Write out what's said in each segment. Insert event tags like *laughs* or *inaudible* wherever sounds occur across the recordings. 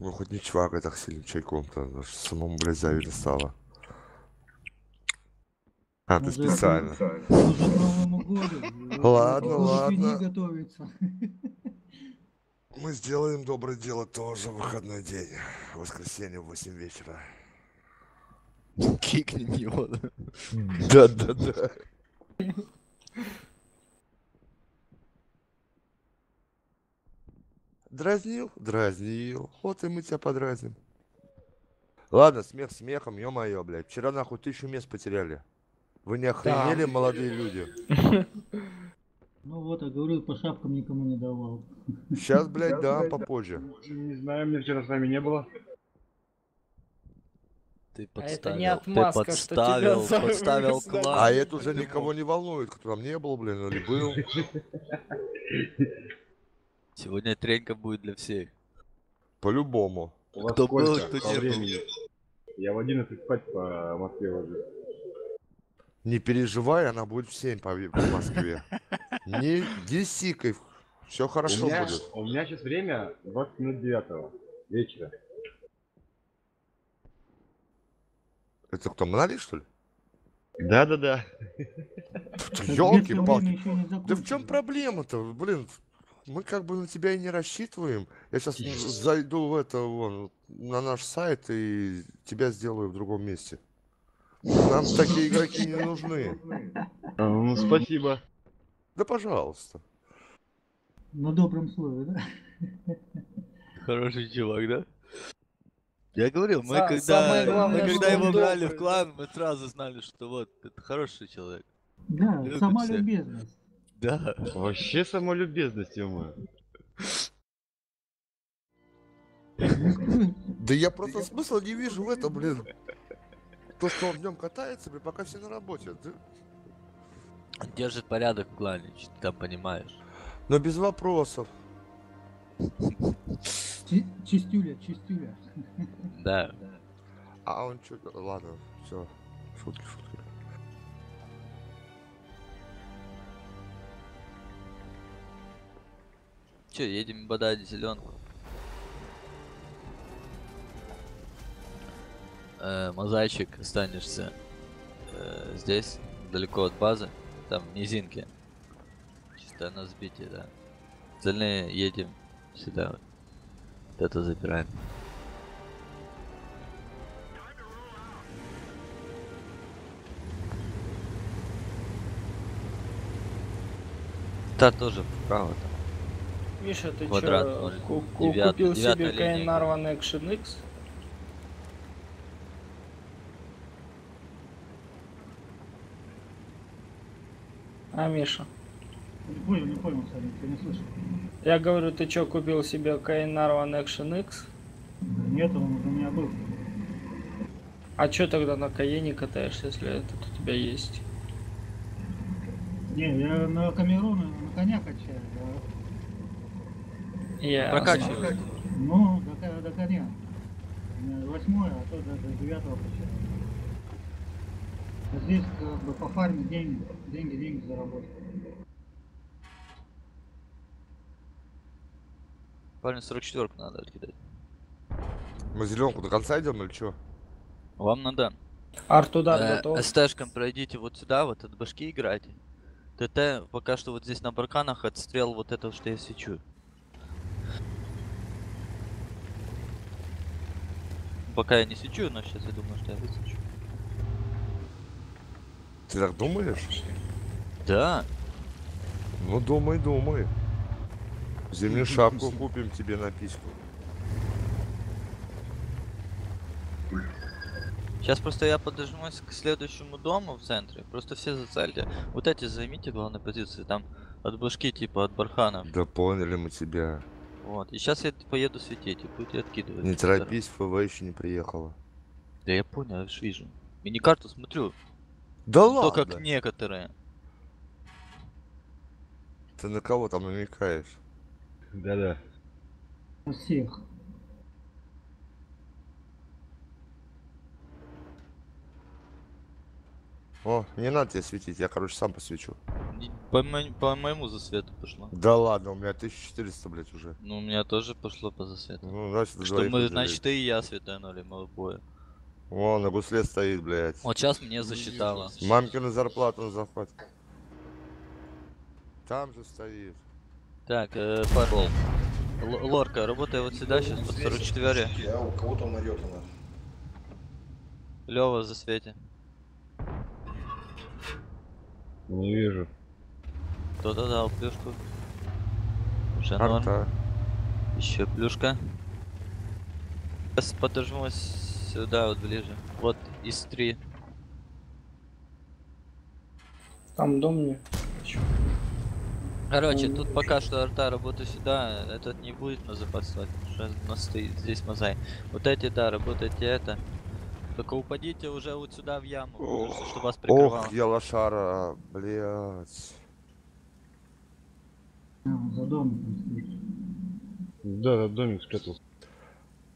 Ну хоть не чвакай так сильно чайком-то, самому, блядь, завидно стало. А, ты Ну, специально. Ладно, ладно. Мы сделаем доброе дело тоже в выходной день. В воскресенье в 8 вечера. Кикнем его. да. Да-да-да. Дразнил? Дразнил. Вот и мы тебя подразним. Ладно, смех смехом, ё-моё, блядь. Вчера нахуй тысячу мест потеряли. Вы не охренели, молодые люди? *laughs* Ну вот, я говорю, по шапкам никому не давал. Сейчас, блядь, дам попозже. Не знаю, мне вчера с вами не было. Ты А это подставил, не ты отмазка, что тебя подставил, подставил клан. А это уже никого не волнует, кто там не был, блин, или был. *laughs* Сегодня тренька будет для всех. По-любому. У вас Кто был, кто не был. Я в 11 спать по Москве ложусь. Не переживай, она будет в 7 по по Москве. Не десикай. Все хорошо у, меня, будет. у меня сейчас время 20 минут 9 вечера. Это кто, Монали, что ли? Да-да-да. Еще не Да в чем проблема-то, блин? Мы как бы на тебя и не рассчитываем. Я сейчас зайду в это вон, на наш сайт и тебя сделаю в другом месте. Нам такие игроки не нужны. Ну, спасибо. Да пожалуйста. На добром слове, да? Хороший чувак, да? Я говорил, мы Са- когда, самое мы главное, когда его брали добрый, в клан, мы сразу знали, что вот, это хороший человек. Да, Любит сама всех. любезность. Да. Вообще самолюбезность ему. Да я просто смысла не вижу в этом, блин. То, что он днем катается, блин, пока все на работе. Он держит порядок в клане, ч- ты там понимаешь. Но без вопросов. Чи- Чистюля, чистюля. Да. А он что, ладно, все. Шутки, шутки. Че, едем бодать зеленку. Э, мозаичик, останешься э, здесь, далеко от базы, там в низинке. Чисто на сбитие, да. Остальные едем сюда. Вот. Это забираем. Та тоже вправо там. Миша, ты Квадрат, чё, ку- ку- девят- купил себе. Кайнар One Action X? А, Миша? Не понял, не понял, Саня, ты не слышал. Я говорю, ты чё, купил себе Кайнар One Action X? Нет, он у меня был. А чё тогда на Каене катаешься, если этот у тебя есть? Не, я на Камерона, на коня качаю. да. Я... Прокачивай. Ну, до, до коня. Восьмое, а то до, до девятого качаю. Здесь как бы по фарме деньги, деньги, деньги заработать. Парень 44 надо откидать. Мы зеленку до конца идем или что? Вам надо Арт-удар э, готов? СТшком пройдите вот сюда, вот от башки играйте. ТТ пока что вот здесь на барканах отстрел вот это, что я свечу. Пока я не свечу, но сейчас я думаю, что я высвечу. Ты так думаешь? Да, Ну думай, думай. Зимнюю шапку купим тебе на письку. сейчас просто я подожмусь к следующему дому в центре. Просто все зацельте. Вот эти займите главные позиции, там от башки, типа от барханов. Да поняли мы тебя. Вот. И сейчас я поеду светить и будете откидывать. Не торопись, ФВ еще не приехала. Да я понял, я ж вижу. Мини-карту смотрю. Да То ладно. как некоторые. Ты на кого там намекаешь? Да-да. У всех. О, не надо тебе светить, я, короче, сам посвечу. По, мо- по моему засвету пошло. Да ладно, у меня 1400, блядь, уже. Ну, у меня тоже пошло по засвету. Ну, значит, Что мы, разделить. значит, ты и я светанули, мы обои. Вон, на гусле стоит, блядь. Вот сейчас мне засчитало. Мамкину зарплату на захват. Там же стоит. Так, э, парол. Л- Лорка, работай вот сюда сейчас, по 44 Я у кого там орёт она. Лева за Не вижу. Кто-то дал плюшку. Уже норм. Еще плюшка. Сейчас подожмусь сюда вот ближе. Вот из три. Там дом не. Короче, тут пока что арта работа сюда, этот не будет на запад слать, потому что у нас стоит здесь мозаик. Вот эти, да, работайте это. Только упадите уже вот сюда в яму, просто, чтобы вас прикрывало. Ох, я лошара, блядь. За домиком. Да, да, домик спрятался.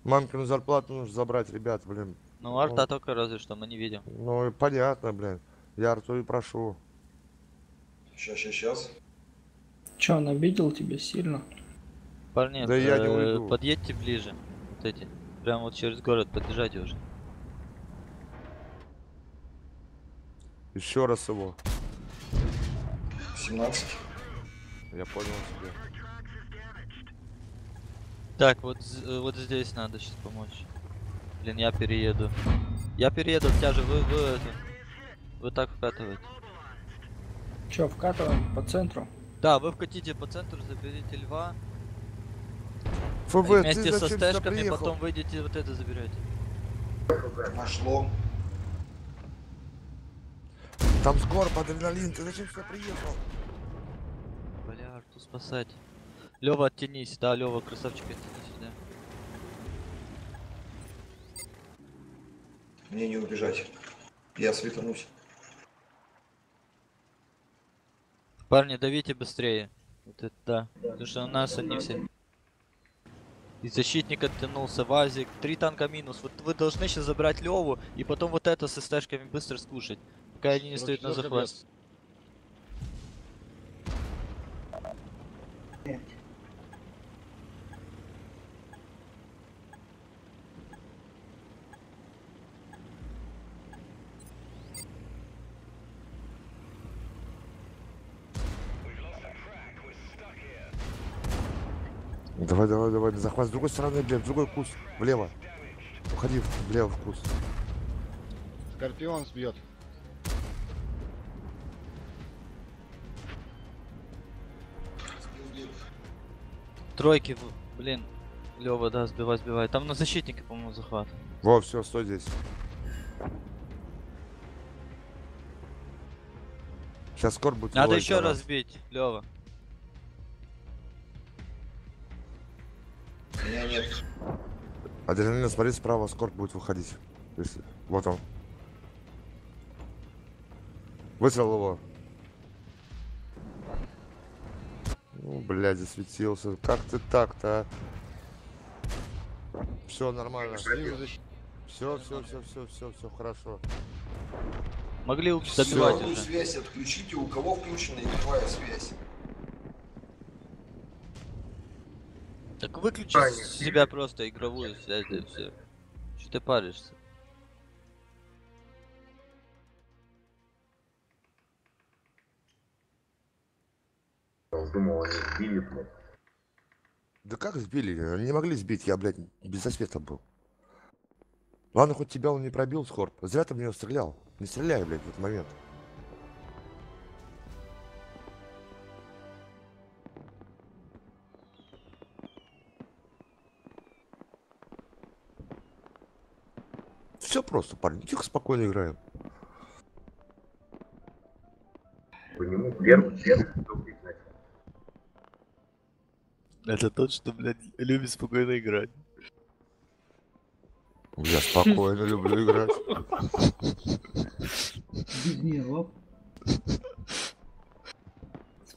Мамкину зарплату нужно забрать, ребят, блин. Ну, арта только разве что мы не видим. Ну, понятно, блин. Я Арту и прошу. Сейчас, сейчас, сейчас. Че, он обидел тебя сильно? Парни, Да я не э, уйду. подъедьте ближе. Вот эти. Прям вот через город подъезжайте уже. Еще раз его. 17. Я понял тебя. Так, вот, э, вот здесь надо сейчас помочь. Блин, я перееду. Я перееду, тяже, вы, вы это. Вы так вкатываете. Че, вкатываем по центру? Да, вы вкатите по центру, заберите льва. ФВ, и вместе со стэшками приехал? потом выйдете, вот это заберете. Пошло. Там скорб, адреналин, ты зачем сюда приехал? Бля, Арту спасать. Лева, оттянись, да, Лева, красавчик, оттянись сюда. Мне не убежать. Я светанусь. Парни, давите быстрее. Вот это да. Потому что у нас они все. И защитник оттянулся, Вазик. Три танка минус. Вот вы должны сейчас забрать Леву и потом вот это с СТшками быстро скушать. Пока они не стоят на захват. Давай, давай, давай, захват. С другой стороны, блядь, в другой куст. Влево. Уходи влево в куст. Скорпион сбьет. Тройки, блин. Лева, да, сбивай, сбивай. Там на защитнике, по-моему, захват. Во, все, стой здесь. Сейчас скоро будет. Надо еще раз нас. сбить, Лева. Меня нет. Адреналин, смотри справа, скорб будет выходить. Вот он. Выстрел его. Ну, блядь, засветился. Как ты так-то, Все нормально. Все, все, все, все, все, все хорошо. Могли Всё, добивать ну, уже. связь отключите. У кого включена игровая связь? Так выключи с себя просто игровую связь, да и все. Что ты паришься? Думал, они сбили, блядь. Да как сбили? Они не могли сбить, я, блядь, без засвета был. Ладно, хоть тебя он не пробил, Скорб. Зря ты в него стрелял. Не стреляй, блядь, в этот момент. Все просто, парень. Тихо, спокойно играем. По нему первый, первый. Это тот, что, блядь, любит спокойно играть. Я спокойно люблю играть. Без нервов.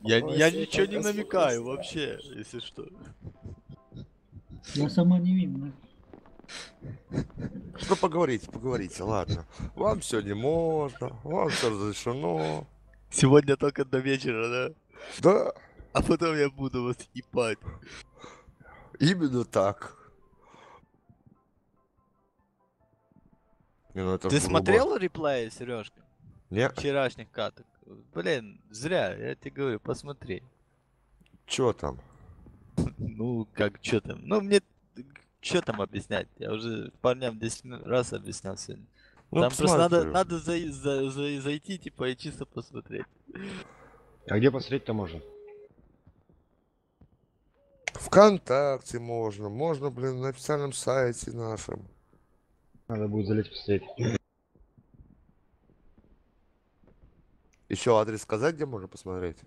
Я, я ничего не намекаю вообще, если что. Я сама невинна. Что поговорите, поговорите, ладно. Вам все не можно, вам все разрешено. Сегодня только до вечера, да? Да, А потом я буду вас ебать. именно так. Ну это Ты грубо. смотрел реплеи, Сережка? Не, Вчерашних каток? Блин, зря, я тебе говорю, посмотри. чё там? *laughs* Ну, как, что там? Ну, мне, что там объяснять? Я уже парням 10 раз объяснял сегодня. Ну, там просто надо, надо зай- за- за- зайти, типа, и чисто посмотреть. А где посмотреть-то можно? Вконтакте можно, можно, блин, на официальном сайте нашем. Надо будет залезть посмотреть. Еще адрес сказать, где можно посмотреть?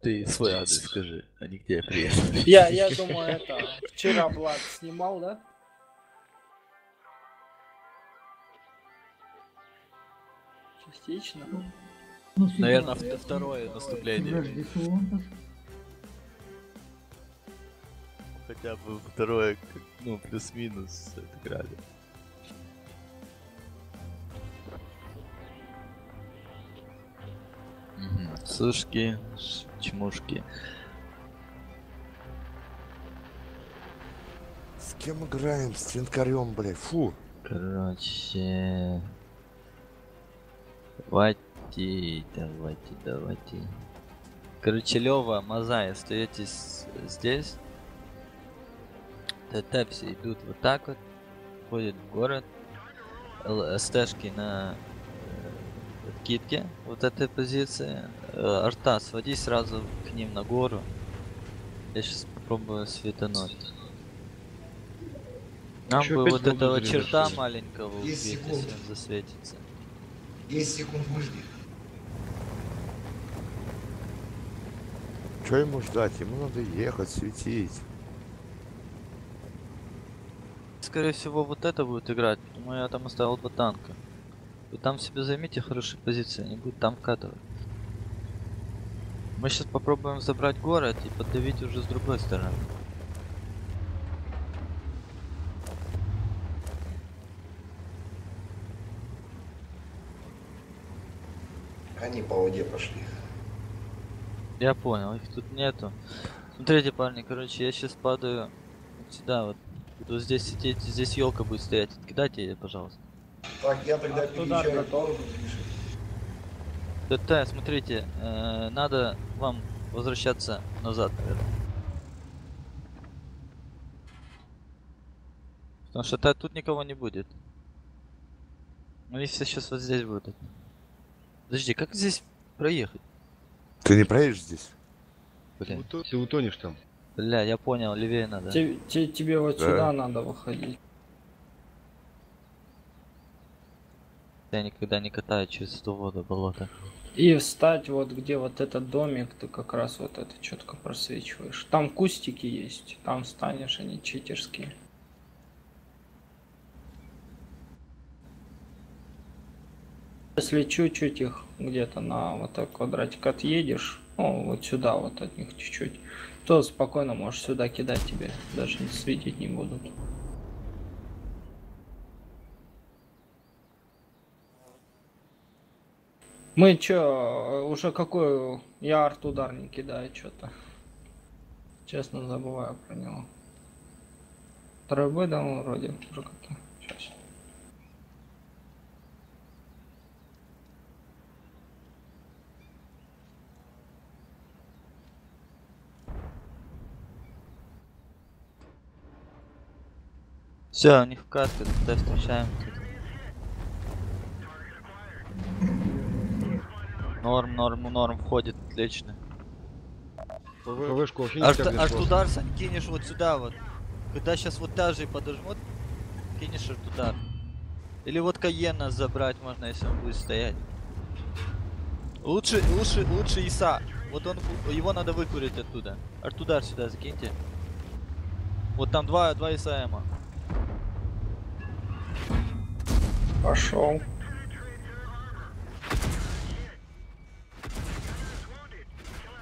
Ты свой адрес скажи, а не где я приехал. *laughs* Я, я думаю, это, вчера Влад снимал, да? Частично. Ну. Наверное, вт- второе наступление. Хотя бы второе, как, ну, плюс-минус отыграли. Сушки, чмушки. С кем играем? С твинкарем, блядь. Фу. Короче... Давайте, давайте, давайте. Короче, Лева, Мазай, остаетесь здесь. ТТ все идут вот так вот. Ходят в город. Л- СТшки на э, откидке вот этой позиции. Э, Арта, своди сразу к ним на гору. Я сейчас попробую светануть. Нам Чё бы вот этого черта что ли? маленького убить, Десять если секунд. он засветится. 10 секунд выжди. Что ему ждать? Ему надо ехать, светить. Скорее всего, вот это будет играть, потому я там оставил два танка. Вы там себе займите хорошие позиции, они будут там вкатывать. Мы сейчас попробуем забрать город и поддавить уже с другой стороны. Они по воде пошли. Я понял, их тут нету. Смотрите, парни, короче, я сейчас падаю вот сюда вот. Вот здесь сидеть, здесь елка будет стоять. Откидайте ее, пожалуйста. Так, я тогда Туда переезжаю. готов. ТТ, смотрите, э, надо вам возвращаться назад, наверное. Потому что та- тут никого не будет. Они все сейчас вот здесь будут. Подожди, как здесь проехать? Ты не проедешь здесь? Блин, Ты утонешь там. Бля, я понял, левее надо. Те- те- тебе вот Да. сюда надо выходить. Я никогда не катаю через эту воду, болото. И встать вот где вот этот домик, ты как раз вот это четко просвечиваешь. Там кустики есть, там встанешь, они читерские. Если чуть-чуть их где-то на вот так квадратик отъедешь, ну вот сюда вот от них чуть-чуть, то спокойно можешь сюда кидать тебе, даже светить не будут. Мы чё, уже какой... Я арт-удар не кидаю что-то. Честно забываю про него. Второй бой дал вроде уже как-то. Сейчас. Все, у них катка, ТТ встречаем. Норм, норм, норм, входит, отлично. ПВшку вообще не Арт, тягнешь арт-удар Сань, кинешь вот сюда вот. Когда сейчас вот та же подожмут, кинешь арт-удар. Или вот Каена забрать можно, если он будет стоять. Лучше, лучше, лучше Иса. Вот он, его надо выкурить оттуда. Арт-удар сюда закиньте. Вот там два, два ИСАМа. Пошел.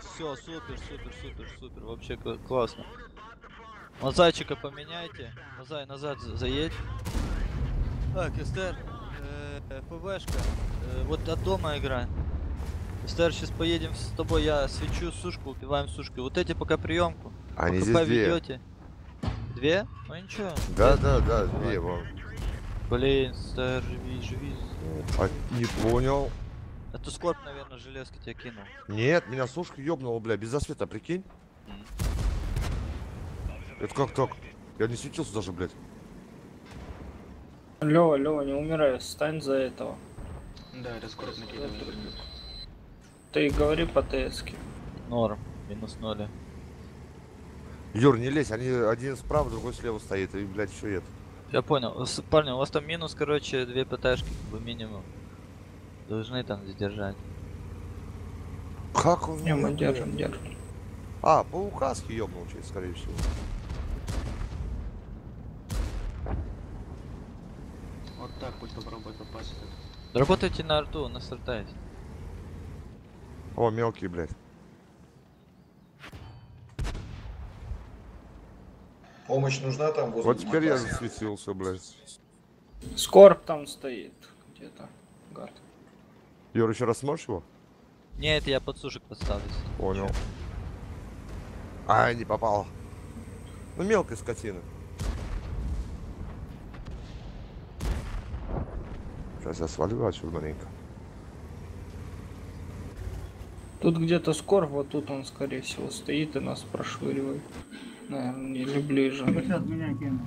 Все, супер, супер, супер, супер. Вообще кла- классно. Мозайчика поменяйте. Мозай назад за- заедь. Так, Эстер, э, ПВшка. э, вот от дома игра. Стар, сейчас поедем с тобой, я свечу сушку, убиваем сушку. Вот эти пока приемку. Они пока здесь две. Две? Ну ничего. Да, да, да, две, вон. Блин, Стар, живи, живи. А, не понял. А то скорб, наверное, железка тебя кинул. Нет, меня сушка ёбнула, бля, без засвета, прикинь. М. Это как так? Я не светился даже, блядь. Лева, Лева, не умирай, стань за этого. Да, это скоро накидывает. Ты говори по-тски. Норм, минус ноль. Юр, не лезь, они один справа, другой слева стоит, и, блядь, еще это. Я понял. Парни, у вас там минус, короче, две ПТшки, как бы минимум. Должны там задержать. Как он? Не, мы меня, держим, держим. А, по указке ёбнул, скорее всего. Вот так пусть попробует попасть. Работайте на арту, насортайте. О, мелкий, блядь. Помощь нужна там возле Вот теперь я засветился, блядь. Скорб там стоит где-то. Гад. Юр, еще раз сможешь его? Нет, я подсушек поставлю. Понял. Ай, не попал. Ну, мелкая скотина. Сейчас я свалю отсюда маленько. Тут где-то скорб, вот тут он, скорее всего, стоит и нас прошвыривает. Наверное, сейчас меня кинул.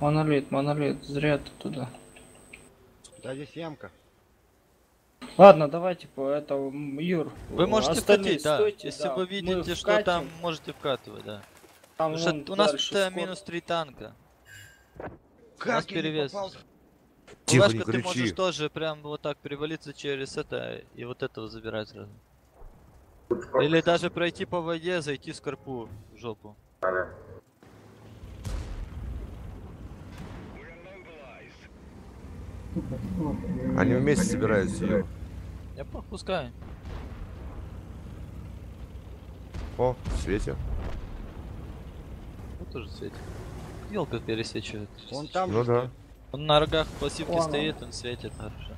Монолит, монолит, зря ты туда. Да здесь ямка. Ладно, давайте по этого, м, Юр. Вы можете вкатить, да. стойте, Если да. вы видите, что там, можете вкатывать, да. там Потому что у нас скорб. минус 3 танка. У нас Как я не перевес. Тихо, не ты можешь тоже прям вот так перевалиться через это и вот этого забирать сразу. Или даже пройти по воде, зайти с корпу в жопу. Они вместе собираются, Юр. Я пропускаю. О, в свете. Вот тоже светит. Елка пересвечивает. Он там Ну да. Он на рогах пассивки Ладно. стоит, он светит хорошо.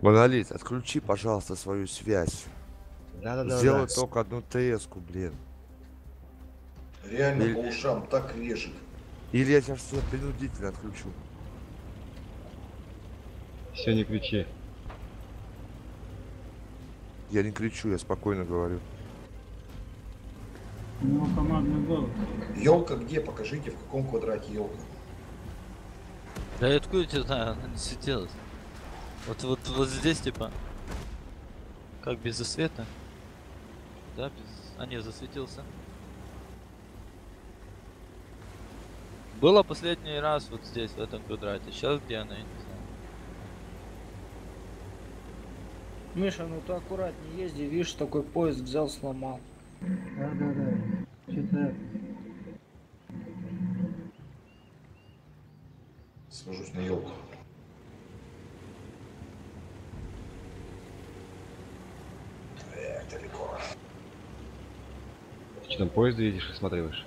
Монолит, отключи, пожалуйста, свою связь. Да-да-да. Сделай да. только одну ТС-ку, блин. Реально Или- по ушам так режет. Или я сейчас тебя принудительно отключу. Все, не кричи. Я не кричу, я спокойно говорю. У него командный голос. Елка где? Покажите, в каком квадрате елка. Да я откуда тебе знаю, она не светилась. Вот, вот, вот здесь типа. Как без света? Да, без... А не, засветился. Было последний раз вот здесь, в этом квадрате. Сейчас где она, я не знаю. Миша, ну ты аккуратнее езди, видишь, такой поезд взял, сломал. Да, да, да. Что-то Сажусь на елку. Далеко. Что, там поезд едешь и смотришь?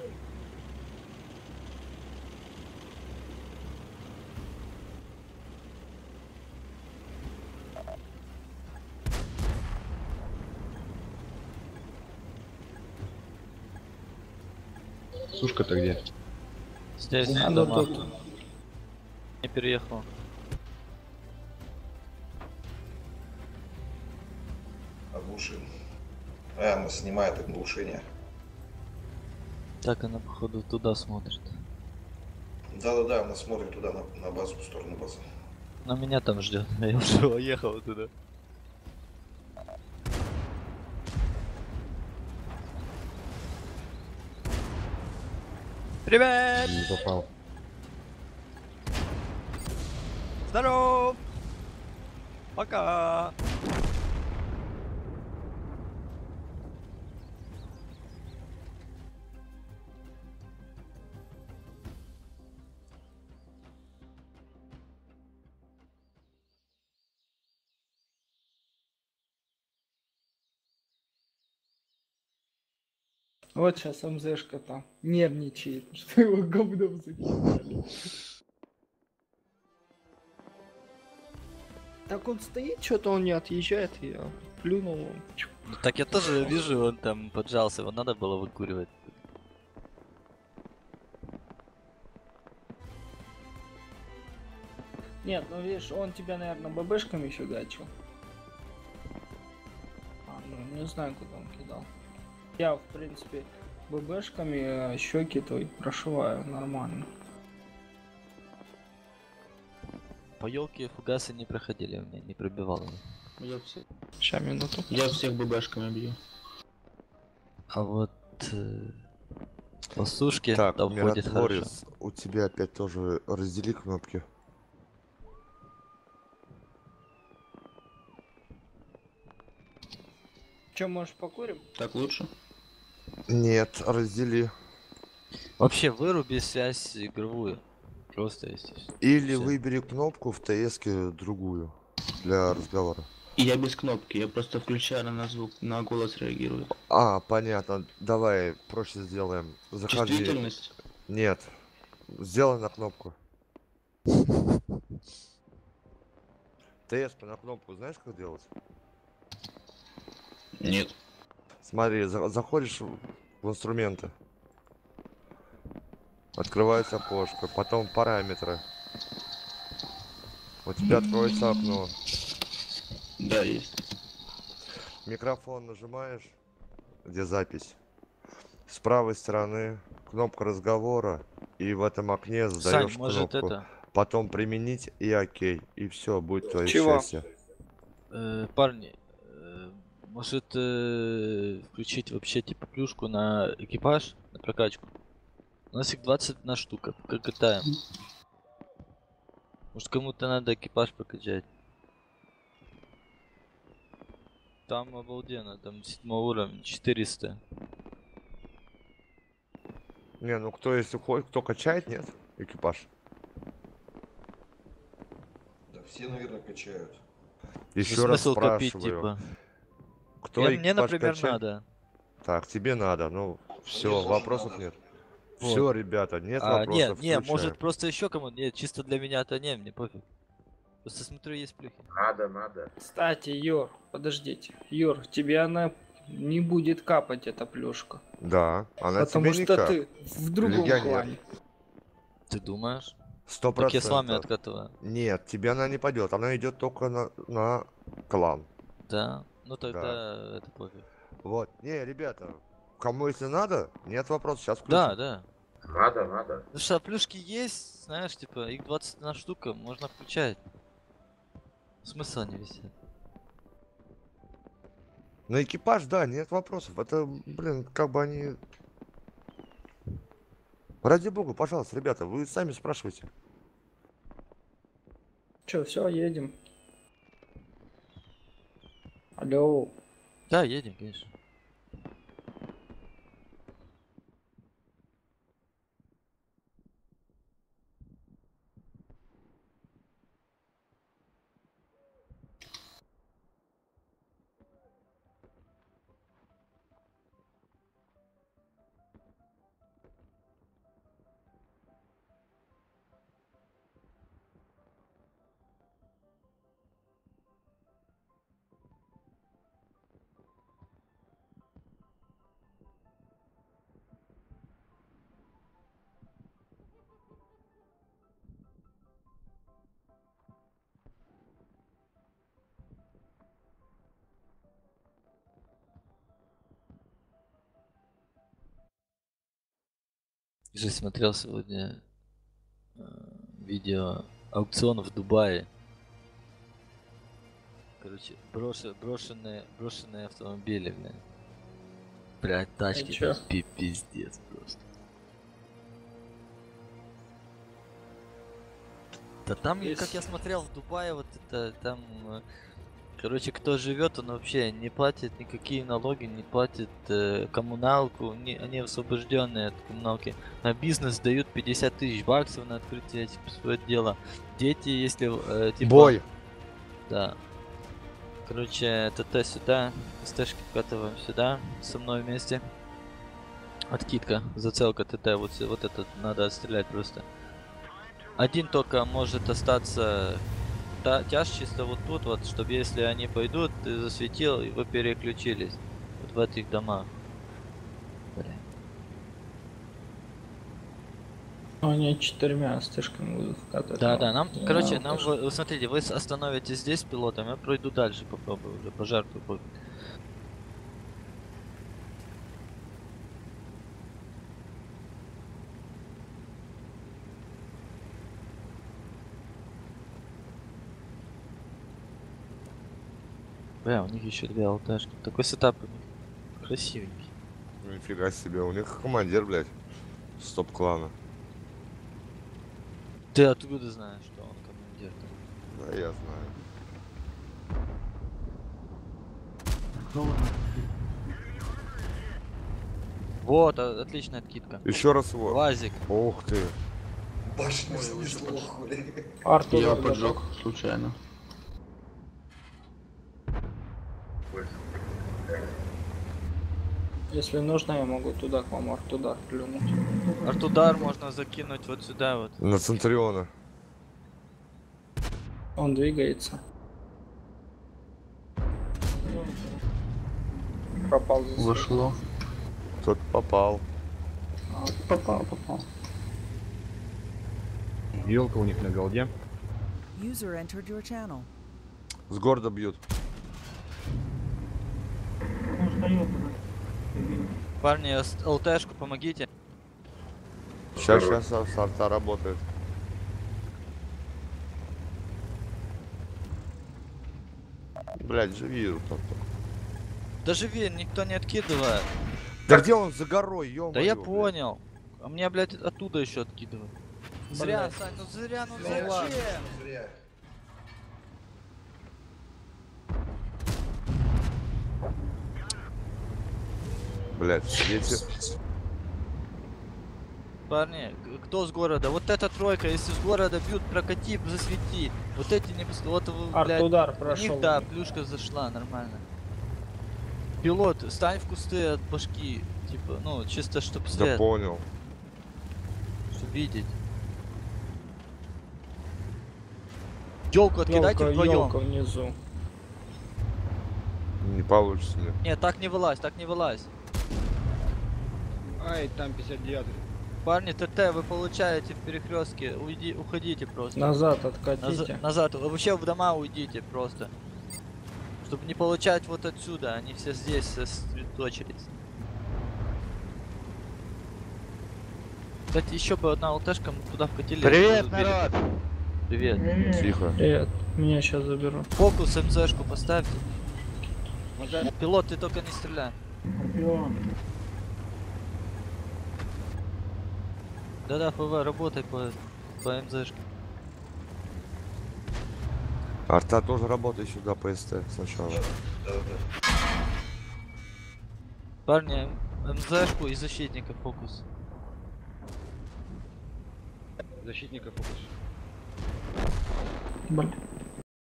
Сушка-то где? Здесь, А, ну домах. тут. Не переехал. Оглушил. А, она снимает оглушение. Так она походу туда смотрит. Да-да-да, она смотрит туда, на, на базу, в сторону базы. На меня там ждет. Я уже уехал туда. Привет! Не попал. Здоров! Пока! Вот сейчас МЗшка там нервничает, *laughs* что его говном закидали. Так он стоит, что-то он не отъезжает, я плюнул. Ну так я тоже вижу, он там поджался, его надо было выкуривать. Нет, ну видишь, он тебя, наверное, ББшками фигачил. А, ну не знаю, куда он кидал. Я, в принципе, ББшками э, щеки твои прошиваю нормально. По елке фугасы не проходили у меня, не пробивал его. Я, все... Сейчас, минуту. я всех ББшками бью. А вот э, по сушке Так, там ходит хорошо. у тебя опять тоже раздели кнопки. Че, можешь покурим? Так лучше? Нет, раздели. Вообще выруби связь игровую. Просто естественно. Или Всё. выбери кнопку в ТС другую для разговора. Я без кнопки, я просто включаю на звук, на голос реагирую. А, понятно. Давай проще сделаем. Заходи. Чувствительность? Нет. Сделай на кнопку. *laughs* ТС на кнопку знаешь, как делать? Нет. Смотри, за- заходишь в инструменты. Открывается окошко, потом параметры. У тебя откроется окно. Да, есть. Микрофон нажимаешь, где запись. С правой стороны кнопка разговора, и в этом окне Сань, задаешь может кнопку. это... Потом применить и окей. И все, будет твое Чего? счастье. э, парни, может э, включить вообще типа плюшку на экипаж, на прокачку? У нас их 21 штука, пока катаем. Может кому-то надо экипаж прокачать. Там обалденно, там седьмой уровень, 400. Не, ну кто если хочет, кто качает, нет? Экипаж. Да, все, наверное, качают. Ну, Еще раз смысл копить, спрашиваю. типа. Кто Мне, мне, например, качает? надо. Так, тебе надо, ну все, тоже вопросов надо. нет. Вот. Все, ребята, нет А, вопросов. не, не, включаем. может просто еще кому Нет, чисто для меня-то не, мне пофиг. Просто смотрю, есть плюхи. Надо, надо. Кстати, Юр, подождите. Юр, тебе она не будет капать, эта плюшка. Да, она потому тебе что никак. ты в другом Легионер. клане. Ты думаешь? Сто Так я с вами процентов. откатываю. Нет, тебе она не пойдет, она идет только на, на клан. Да? Ну тогда это пофиг. Вот. Не, ребята, кому если надо, нет вопросов, сейчас Да, да. Надо, надо. Потому что плюшки есть, знаешь, типа, их 21 штука, можно включать. Смысл они висят. На экипаж, да, нет вопросов. Это, блин, как бы они... Ради бога, пожалуйста, ребята, вы сами спрашивайте. Че, все, едем. Алло. Да, едем, конечно. Же смотрел сегодня э, видео аукцион в Дубае. Короче, броши- брошенные, брошенные автомобили, блин. Блядь, тачки, пи- пиздец просто. Да там, как я смотрел в Дубае, вот это там, э, короче, кто живет, он вообще не платит никакие налоги, не платит э, коммуналку, не- они освобожденные от коммуналки. На бизнес дают 50 тысяч баксов на открытие типа, своего дела. Дети, если э, типа... Бой! Да. Короче, ТТ сюда, СТшки вкатываем сюда, со мной вместе. Откидка, зацелка ТТ, вот, вот это надо отстрелять просто. Один только может остаться та- тяж чисто вот тут вот, чтобы если они пойдут, ты засветил и вы переключились. Вот в этих домах. Блин. Они четырьмя стежками будут вкатывать. Да, Ну, да, нам, короче, нам, вы, смотрите, вы остановитесь здесь пилотом, я пройду дальше, попробую уже, пожертвую. Бля, у них еще две алташки. Такой сетап у них красивенький. Нифига себе, у них командир, блядь. Стоп клана. Ты откуда знаешь, что он командир? Да, я знаю. Вот, отличная откидка. Еще раз его. Лазик. Ух ты. Башню снесло, хули. Арт Я поджег случайно. Если нужно, я могу туда к вам арт удар плюнуть. Артудар можно закинуть вот сюда вот. На Центуриона. Он двигается. Пропал. Вышло. Тот попал. А, Попал, попал. Вилка у них на голде. User entered your channel. С города бьют. Он встает. Парни, ЛТшку помогите. Сейчас, сейчас сорта работает. Блять, живи тут. Даже вин никто не откидывает. Да где он за горой, ё Да я понял. А мне, блядь, оттуда еще откидывают. Зря, Блядь. Сань, ну зря, ну Ну зачем? ладно, зря. Блять, эти... Парни, кто с города? Вот эта тройка, если с города бьют, прокати, засвети. Вот эти не Вот, вы, Арт блядь, удар у них, прошел. да, плюшка зашла, нормально. Пилот, стань в кусты от башки. Типа, ну, чисто, чтоб Да свет, понял. чтоб видеть. Елку откидайте Ёлка, вдвоем. ёлка внизу. Не получится. Нет, так не вылазь, так не вылазь. Ай, там 59 Парни, ТТ, вы получаете в перекрестке. Уйди, уходите просто. Назад Наза- откатите. назад. Вы Вообще в дома уйдите просто. Чтобы не получать вот отсюда. Они все здесь сосредоточились. Кстати, еще бы одна ЛТшка мы туда вкатили. Привет, народ! Привет. Тихо. Привет. Меня сейчас заберут. Фокус МЗшку поставьте. Пилот, ты только не стреляй. Скорпион. Да-да, ФВ, работай по, по МЗшке. Арта тоже работает сюда по СТ сначала. Да, да. Парни, МЗшку и защитника фокус. Защитника фокус. Блин.